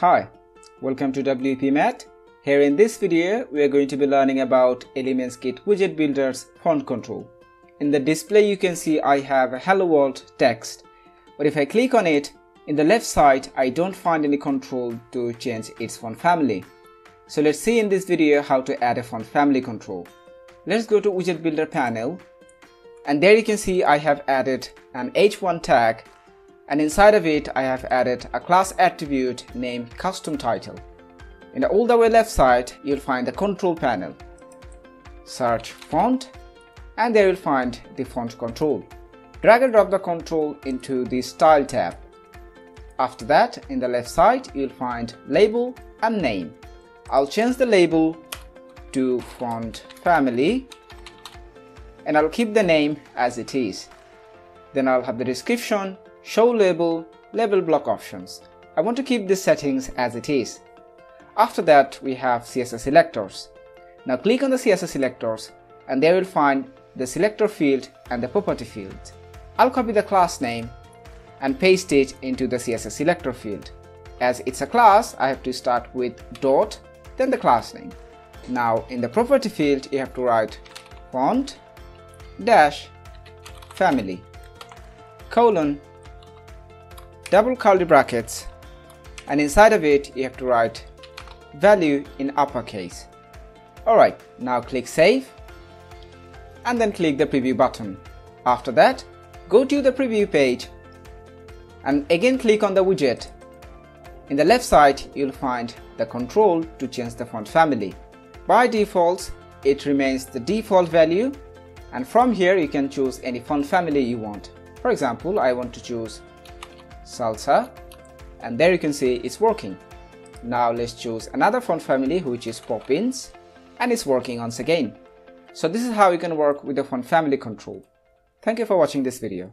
Hi, welcome to Wpmet. Here in this video, we are going to be learning about ElementsKit Widget Builder's font control. In the display, you can see I have a Hello World text, but if I click on it, in the left side, I don't find any control to change its font family. So let's see in this video how to add a font family control. Let's go to Widget Builder panel, and there you can see I have added an h1 tag and inside of it I have added a class attribute named custom title. In the all the way left side you'll find the control panel. Search font and there you'll find the font control. Drag and drop the control into the style tab. After that in the left side you'll find label and name. I'll change the label to font family and I'll keep the name as it is. Then I'll have the description show label, label block options. I want to keep these settings as it is. After that we have CSS selectors. Now click on the CSS selectors and there you'll find the selector field and the property field. I'll copy the class name and paste it into the CSS selector field. As it's a class, I have to start with dot, then the class name. Now in the property field, you have to write font dash family colon double curly brackets and inside of it you have to write value in uppercase. Alright, now click save and then click the preview button. After that, go to the preview page and again click on the widget. In the left side, you'll find the control to change the font family. By default, it remains the default value and from here you can choose any font family you want. For example, I want to choose salsa and there you can see it's working. Now let's choose another font family which is Poppins and it's working once again. So this is how you can work with the font family control. Thank you for watching this video.